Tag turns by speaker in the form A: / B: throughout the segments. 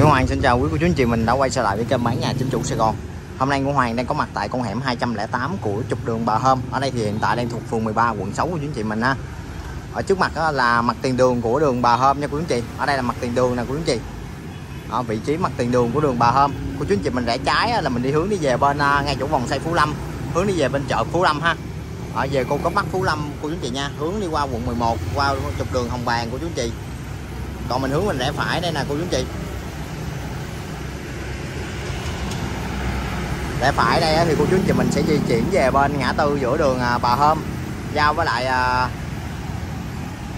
A: Nguyễn Hoàng xin chào quý cô chú anh chị mình đã quay trở lại với kênh bán nhà chính chủ Sài Gòn. Hôm nay Nguyễn Hoàng đang có mặt tại con hẻm 208 của trục đường Bà Hôm. Ở đây thì hiện tại đang thuộc phường 13 quận 6 của chú anh chị mình ha. Ở trước mặt là mặt tiền đường của đường Bà Hôm nha quý anh chị. Ở đây là mặt tiền đường nè quý anh chị. Ở vị trí mặt tiền đường của đường Bà Hôm. Cô chú anh chị mình rẽ trái là mình đi hướng đi về bên à, ngay chỗ vòng xoay Phú Lâm, hướng đi về bên chợ Phú Lâm ha. Ở về cô có Bắc Phú Lâm cô chú anh chị nha, hướng đi qua quận 11 qua trục đường Hồng Bàng của chú anh chị. Còn mình hướng mình rẽ phải đây nè cô chú anh chị rẽ phải đây thì cô chú anh chị mình sẽ di chuyển về bên ngã tư giữa đường à, Bà Hôm. Giao với lại à,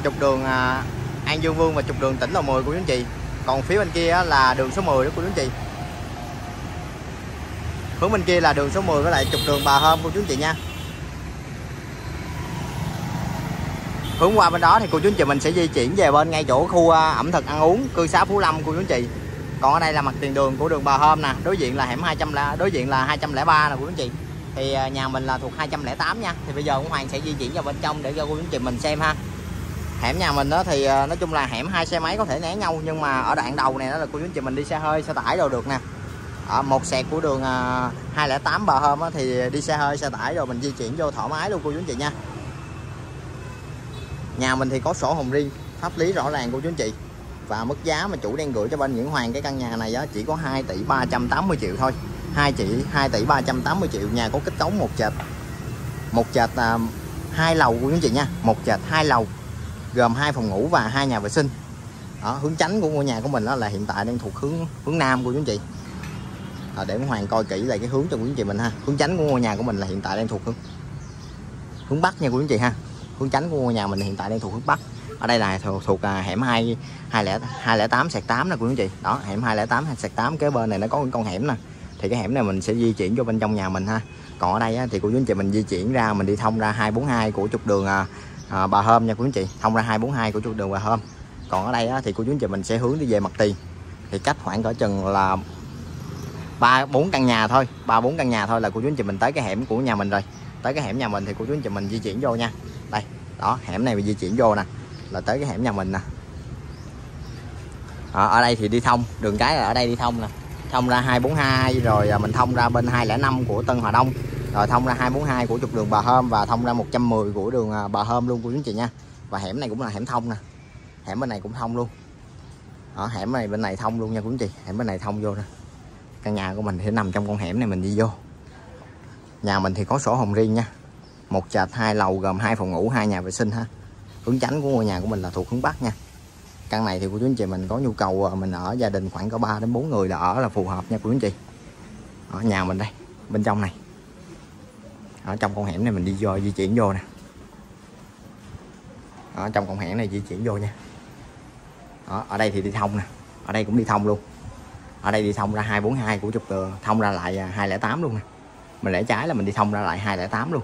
A: trục đường à, An Dương Vương và trục đường tỉnh lộ 10 của chú anh chị. Còn phía bên kia là đường số 10 đó của chú anh chị. Hướng bên kia là đường số 10 với lại trục đường Bà Hôm của chú anh chị nha. Hướng qua bên đó thì cô chú anh chị mình sẽ di chuyển về bên ngay chỗ khu ẩm thực ăn uống, cư xá Phú Lâm của chú anh chị còn ở đây là mặt tiền đường của đường Bà Hôm nè, đối diện là hẻm 200 là đối diện là 203 nè của chú anh chị thì à, nhà mình là thuộc 208 nha. Thì bây giờ cũng Hoàng sẽ di chuyển vào bên trong để cho cô chú anh chị mình xem ha. Hẻm nhà mình đó thì à, nói chung là hẻm hai xe máy có thể né nhau, nhưng mà ở đoạn đầu này đó là cô chú anh chị mình đi xe hơi, xe tải đồ được nè. Ở một sẹt của đường à, 208 Bà Hôm thì đi xe hơi, xe tải rồi mình di chuyển vô thoải mái luôn cô chú anh chị nha. Nhà mình thì có sổ hồng riêng, pháp lý rõ ràng cô chú anh chị và mức giá mà chủ đang gửi cho bên Nguyễn Hoàng cái căn nhà này á, chỉ có 2 tỷ 380 triệu thôi. 2 tỷ 2 tỷ 380 triệu nhà có kết cấu một trệt một trệt à, hai lầu của quý chị nha một trệt hai lầu gồm hai phòng ngủ và hai nhà vệ sinh. Đó, hướng tránh của ngôi nhà của mình đó là hiện tại đang thuộc hướng hướng nam của chúng chị à, để Hoàng coi kỹ lại cái hướng cho quý anh chị mình ha. Hướng tránh của ngôi nhà của mình là hiện tại đang thuộc hướng hướng bắc nha quý anh chị ha. Hướng tránh của ngôi nhà mình hiện tại đang thuộc hướng bắc ở đây là thuộc, thuộc à, hẻm 2 208 sạc 8 nè quý anh chị. Đó hẻm 208 sạc 8 kế bên này nó có một con hẻm nè. Thì cái hẻm này mình sẽ di chuyển vô bên trong nhà mình ha. Còn ở đây á, thì cô chú anh chị mình di chuyển ra mình đi thông ra 242 của trục đường à, à, Bà Hôm nha của chú anh chị. Thông ra 242 của trục đường Bà Hôm. Còn ở đây á, thì cô chú anh chị mình sẽ hướng đi về mặt tiền thì cách khoảng cỡ chừng là ba bốn căn nhà thôi. Ba bốn căn nhà thôi là cô chú anh chị mình tới cái hẻm của nhà mình rồi. Tới cái hẻm nhà mình thì cô chú anh chị mình di chuyển vô nha. Đây đó hẻm này mình di chuyển vô nè là tới cái hẻm nhà mình nè. À, ở đây thì đi thông đường cái là ở đây đi thông nè. Thông ra 242 rồi à, mình thông ra bên 205 của Tân Hòa Đông. Rồi thông ra 242 của trục đường Bà Hôm và thông ra 110 của đường à, Bà Hôm luôn của chú chị nha. Và hẻm này cũng là hẻm thông nè. Hẻm bên này cũng thông luôn. Ở hẻm này bên này thông luôn nha quý chị hẻm bên này thông vô nè. Căn nhà của mình thì nằm trong con hẻm này mình đi vô. Nhà mình thì có sổ hồng riêng nha. Một trệt hai lầu gồm hai phòng ngủ hai nhà vệ sinh ha hướng chánh của ngôi nhà của mình là thuộc hướng bắc nha. Căn này thì của chú anh chị mình có nhu cầu à, mình ở gia đình khoảng có 3 đến 4 người là ở là phù hợp nha của chú anh chị. Ở nhà mình đây bên trong này. Ở trong con hẻm này mình đi vô di chuyển vô nè. Ở trong con hẻm này di chuyển vô nha. Ở, ở đây thì đi thông nè. Ở đây cũng đi thông luôn. Ở đây đi thông ra 242 của trục đường thông ra lại à, 208 luôn nè. Mình lẽ trái là mình đi thông ra lại 208 luôn.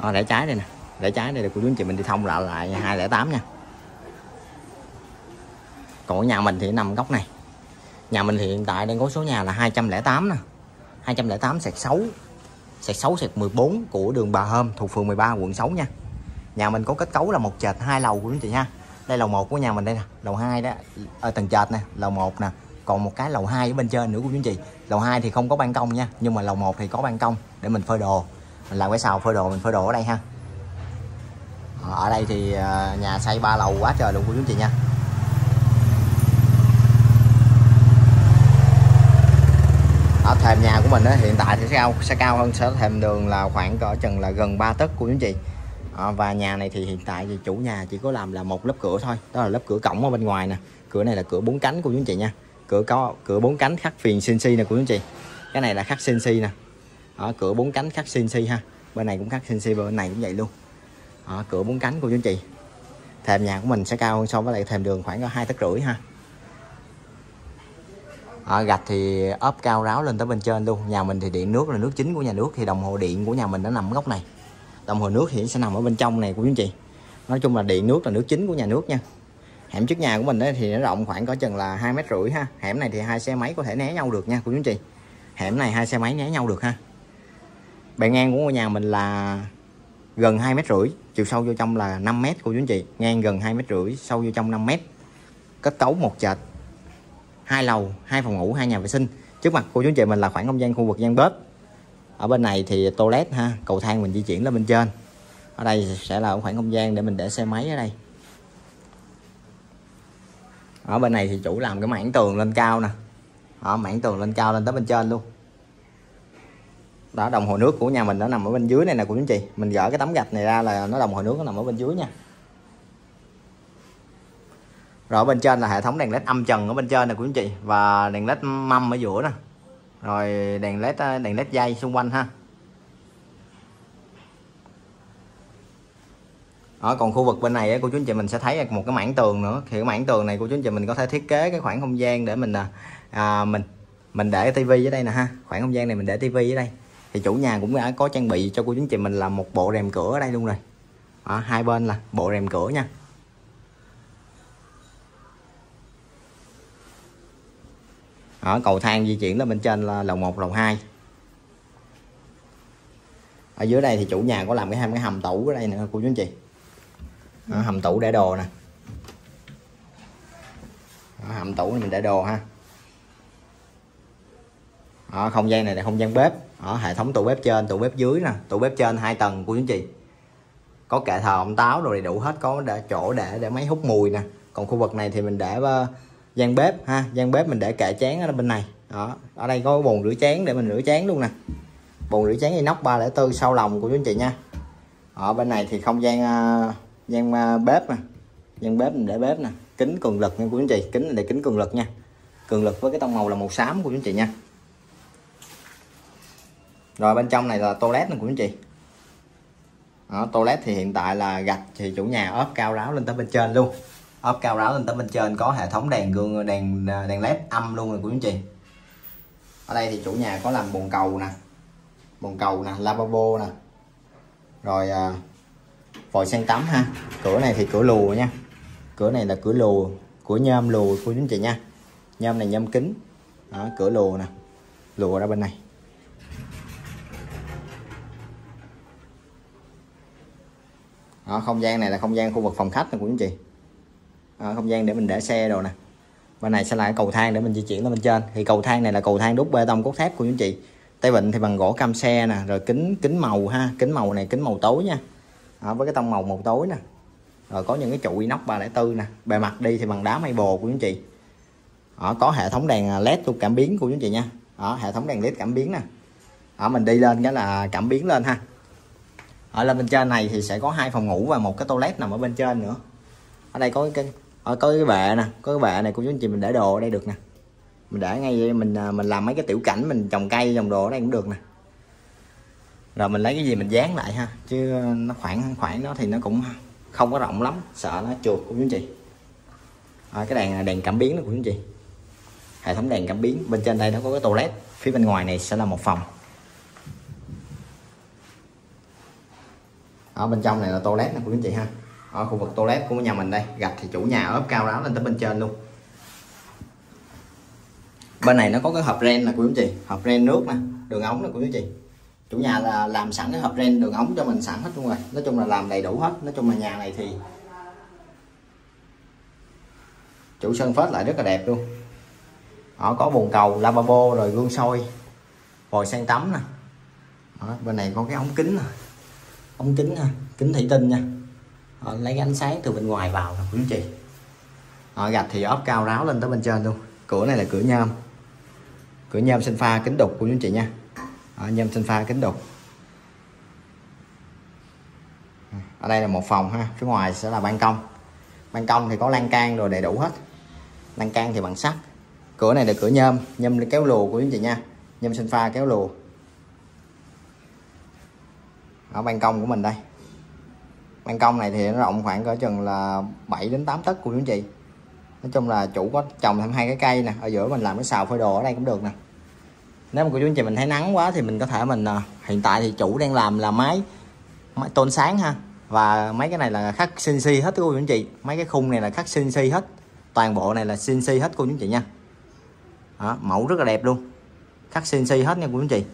A: Ờ, à, rẽ trái đây nè. Rẽ trái đây là của chú anh chị mình đi thông lại lại 208 nha. Còn nhà mình thì nằm góc này. Nhà mình thì hiện tại đang có số nhà là 208 nè. 208 sạc 6 sạc 6 sạc 14 của đường Bà Hôm thuộc phường 13 quận 6 nha. Nhà mình có kết cấu là một trệt hai lầu của anh chị nha. Đây lầu 1 của nhà mình đây nè. Lầu 2 đó ở tầng trệt nè lầu 1 nè. Còn một cái lầu 2 ở bên trên nữa của anh chị. Lầu 2 thì không có ban công nha nhưng mà lầu 1 thì có ban công để mình phơi đồ mình làm cái sào phơi đồ mình phơi đồ ở đây ha. Ờ, ở đây thì ờ, nhà xây ba lầu quá trời luôn cô chú chị nha. Ở thềm nhà của mình đó, hiện tại thì sẽ cao sẽ cao hơn sẽ thềm đường là khoảng cỡ chừng là gần 3 tấc của chú chị à, và nhà này thì hiện tại thì chủ nhà chỉ có làm là một lớp cửa thôi đó là lớp cửa cổng ở bên ngoài nè. Cửa này là cửa bốn cánh của chú chị nha. Cửa có cửa bốn cánh khắc phiền CNC nè của chú chị cái này là khắc CNC nè ở cửa bốn cánh khắc CNC ha. Bên này cũng khắc CNC bên này cũng vậy luôn. Ở cửa bốn cánh của chú chị. Thềm nhà của mình sẽ cao hơn so với lại thềm đường khoảng có hai tấc rưỡi ha. À, gạch thì ốp cao ráo lên tới bên trên luôn. Nhà mình thì điện nước là nước chính của nhà nước thì đồng hồ điện của nhà mình nó nằm ở góc này. Đồng hồ nước thì sẽ nằm ở bên trong này của chú chị. Nói chung là điện nước là nước chính của nhà nước nha. Hẻm trước nhà của mình thì nó rộng khoảng có chừng là hai mét rưỡi ha. Hẻm này thì hai xe máy có thể né nhau được nha của chú chị. Hẻm này hai xe máy né nhau được ha bề ngang của ngôi nhà mình là gần hai mét rưỡi, chiều sâu vô trong là 5 mét, cô chú anh chị. Ngang gần hai mét rưỡi, sâu vô trong 5 mét. Kết cấu một trệt, hai lầu, hai phòng ngủ, hai nhà vệ sinh. Trước mặt cô chú anh chị mình là khoảng không gian khu vực gian bếp. Ở bên này thì toilet ha, cầu thang mình di chuyển lên bên trên. Ở đây sẽ là khoảng không gian để mình để xe máy ở đây. Ở bên này thì chủ làm cái mảng tường lên cao nè. Ở mảng tường lên cao lên tới bên trên luôn đó đồng hồ nước của nhà mình nó nằm ở bên dưới này nè cô chú chị mình gỡ cái tấm gạch này ra là nó đồng hồ nước nó nằm ở bên dưới nha. Rồi bên trên là hệ thống đèn led âm trần ở bên trên này của anh chị và đèn led mâm ở giữa nè. Rồi đèn led ờ, đèn led dây xung quanh ha. Ở còn khu vực bên này cô chú anh chị mình sẽ thấy một cái mảng tường nữa. Thì cái mảng tường này cô chú anh chị mình có thể thiết kế cái khoảng không gian để mình à, à mình mình để tivi ở đây nè ha. Khoảng không gian này mình để tivi ở đây thì chủ nhà cũng đã có trang bị cho cô chú anh chị mình là một bộ rèm cửa ở đây luôn rồi. Ở hai bên là bộ rèm cửa nha. Ở cầu thang di chuyển lên bên trên là lầu 1 lầu 2 ở dưới đây thì chủ nhà có làm cái hai cái hầm tủ ở đây nữa cô chú anh chị. Đó, hầm tủ để đồ nè. Đó, hầm tủ này mình để đồ ha. Đó, không gian này là không gian bếp ở hệ thống tủ bếp trên tủ bếp dưới nè. Tủ bếp trên hai tầng của chú chị có kệ thờ ông táo rồi đầy đủ hết có để chỗ để để máy hút mùi nè. Còn khu vực này thì mình để uh, gian bếp ha. Gian bếp mình để kệ chén ở bên này. Đó ở đây có bồn rửa chén để mình rửa chén luôn nè. Bồn rửa chén inox 304 sau lòng của chú anh chị nha. Ở bên này thì không gian uh, gian uh, bếp nè. Gian bếp mình để bếp nè. Kính cường lực nha của anh chị kính để kính cường lực nha. Cường lực với cái tông màu là màu xám của chú anh chị nha rồi bên trong này là toilet nè của anh chị. Đó, toilet thì hiện tại là gạch thì chủ nhà ốp cao ráo lên tới bên trên luôn. Ốp cao ráo lên tới bên trên có hệ thống đèn gương đèn à, đèn led âm luôn rồi của anh chị. Ở đây thì chủ nhà có làm bồn cầu nè bồn cầu nè lavabo nè. Rồi à, vòi sen tắm ha. Cửa này thì cửa lùa nha. Cửa này là cửa lùa của nhôm lùa của anh chị nha. Nhôm này nhôm kính. Đó, cửa lùa nè. Lùa ra bên này. Đó, không gian này là không gian khu vực phòng khách nè của anh chị. Đó, không gian để mình để xe đồ nè. Bên này sẽ là cái cầu thang để mình di chuyển lên bên trên. Thì cầu thang này là cầu thang đúc bê tông cốt thép của anh chị. Tay vịn thì bằng gỗ cam xe nè rồi kính kính màu ha. Kính màu này kính màu tối nha. Đó, với cái tông màu màu tối nè. Rồi có những cái trụ inox 304 nè. Bề mặt đi thì bằng đá mây bồ của anh chị. Đó, có hệ thống đèn led tu cảm biến của anh chị nha. Đó, hệ thống đèn led cảm biến nè. Đó, mình đi lên cái là cảm biến lên ha ở lên bên trên này thì sẽ có hai phòng ngủ và một cái toilet nằm ở bên trên nữa. Ở đây có cái ở có cái bệ nè có cái bệ này cô chú anh chị mình để đồ ở đây được nè. Mình để ngay mình à, mình làm mấy cái tiểu cảnh mình trồng cây trồng đồ ở đây cũng được nè. Rồi mình lấy cái gì mình dán lại ha chứ nó khoảng khoảng đó thì nó cũng không có rộng lắm sợ nó chuột của chú anh chị. À, cái đèn đèn cảm biến đó của chú anh chị. Hệ thống đèn cảm biến bên trên đây nó có cái toilet phía bên ngoài này sẽ là một phòng. Ở bên trong này là toilet nè của anh chị ha. Ở khu vực toilet của nhà mình đây, gạch thì chủ nhà ốp cao ráo lên tới bên trên luôn. Bên này nó có cái hộp ren nè của anh chị. Hộp ren nước nè, đường ống nè của anh chị. Chủ nhà là làm sẵn cái hộp ren đường ống cho mình sẵn hết luôn rồi. Nói chung là làm đầy đủ hết. Nói chung là nhà này thì chủ sơn phết lại rất là đẹp luôn. Họ có bồn cầu, lavabo, rồi gương soi, vòi sen tắm nè. Bên này có cái ống kính nè ống kính ha, kính thủy tinh nha. Họ lấy ánh sáng từ bên ngoài vào nè, quý chị. Họ gạch thì ốp cao ráo lên tới bên trên luôn. Cửa này là cửa nhôm. Cửa nhôm sinh pha kính đục của quý chị nha. Họ nhôm sinh pha kính đục. Ở đây là một phòng ha, phía ngoài sẽ là ban công. Ban công thì có lan can rồi đầy đủ hết. Lan can thì bằng sắt. Cửa này là cửa nhôm. Nhôm kéo lùa của quý chị nha. Nhôm sinh pha kéo lùa ở ban công của mình đây. Ban công này thì nó rộng khoảng cỡ chừng là 7 đến 8 tấc của quý chị. Nói chung là chủ có trồng thêm hai cái cây nè ở giữa mình làm cái xào phơi đồ ở đây cũng được nè. Nếu mà cô chú anh chị mình thấy nắng quá thì mình có thể mình à, hiện tại thì chủ đang làm là máy máy tôn sáng ha. Và mấy cái này là khắc CNC hết cô chú anh chị. Mấy cái khung này là khắc CNC hết. Toàn bộ này là CNC hết cô chú anh chị nha. Đó, mẫu rất là đẹp luôn. Khắc CNC hết nha cô chú anh chị.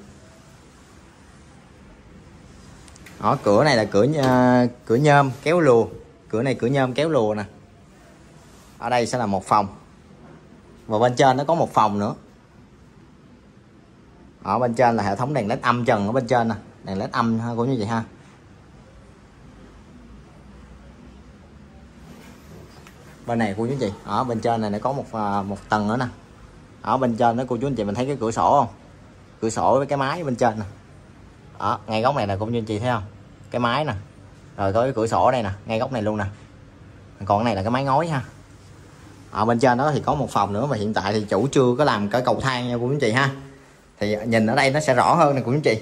A: Đó cửa này là cửa uh, cửa nhôm kéo lùa. Cửa này cửa nhôm kéo lùa nè. Ở đây sẽ là một phòng. Và bên trên nó có một phòng nữa. Ở bên trên là hệ thống đèn led âm trần ở bên trên nè. Đèn led âm cũng như vậy ha. Bên này cô chú chị. Ở bên trên này nó có một ờ, một tầng nữa nè. Ở bên trên đó cô chú anh chị mình thấy cái cửa sổ không? Cửa sổ với cái máy bên trên nè. Ở ngay góc này là cô chú anh chị thấy không? Cái máy nè. Rồi có cái cửa sổ đây nè, ngay góc này luôn nè. Còn cái này là cái máy ngói ha. Ở bên trên đó thì có một phòng nữa mà hiện tại thì chủ chưa có làm cái cầu thang nha cô chú anh chị ha. Thì nhìn ở đây nó sẽ rõ hơn nè cô chú anh chị.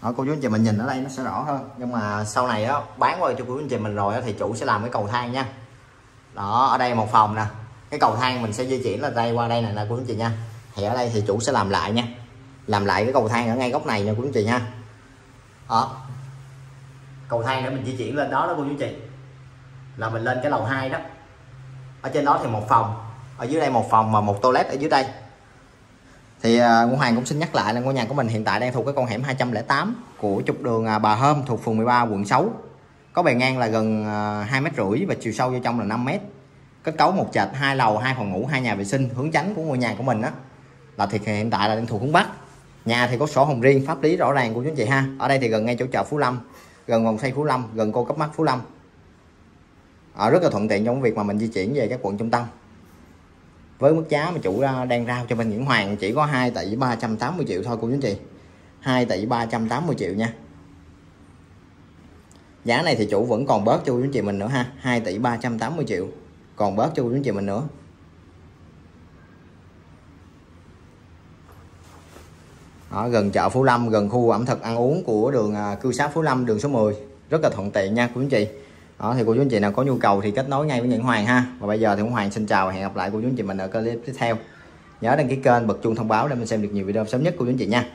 A: Ở cô chú anh chị mình nhìn ở đây nó sẽ rõ hơn. Nhưng mà sau này đó bán qua cho cô chú anh chị mình rồi thì chủ sẽ làm cái cầu thang nha. Đó, ở đây một phòng nè. Cái cầu thang mình sẽ di chuyển là đây, qua đây này nè cô chú anh chị nha. Thì ở đây thì chủ sẽ làm lại nha. Làm lại cái cầu thang ở ngay góc này nha cô chú anh chị nha. Đó cầu thang để mình di chuyển lên đó đó cô chú chị. Là mình lên cái lầu 2 đó. Ở trên đó thì một phòng ở dưới đây một phòng và một toilet ở dưới đây. Thì à, uh, Ngô Hoàng cũng xin nhắc lại là ngôi nhà của mình hiện tại đang thuộc cái con hẻm 208 của trục đường uh, Bà Hôm thuộc phường 13 quận 6 có bề ngang là gần à, hai 2 mét rưỡi và chiều sâu vô trong là 5 mét. Kết cấu một trệt hai lầu hai phòng ngủ hai nhà vệ sinh. Hướng tránh của ngôi nhà của mình đó là thì hiện tại là đang thuộc hướng Bắc. Nhà thì có sổ hồng riêng pháp lý rõ ràng của chú chị ha. Ở đây thì gần ngay chỗ chợ Phú Lâm gần vòng xoay Phú Lâm, gần cô cấp mắt Phú Lâm. Ở rất là thuận tiện trong việc mà mình di chuyển về các quận trung tâm. Với mức giá mà chủ đang rao cho bên Nguyễn Hoàng chỉ có 2 tỷ 380 triệu thôi, cô chú anh chị 2 tỷ 380 triệu nha. Giá này thì chủ vẫn còn bớt cho cô chú anh chị mình nữa ha. 2 tỷ 380 triệu còn bớt cho cô chú anh chị mình nữa. Đó, gần chợ Phú Lâm gần khu ẩm thực ăn uống của đường à, cư xá Phú Lâm đường số 10 rất là thuận tiện nha cô chú anh chị. Đó thì cô chú anh chị nào có nhu cầu thì kết nối ngay với Nguyễn Hoàng ha. Và bây giờ thì Nguyễn Hoàng xin chào và hẹn gặp lại cô chú anh chị mình ở clip tiếp theo. Nhớ đăng ký kênh bật chuông thông báo để mình xem được nhiều video sớm nhất cô chú anh chị nha.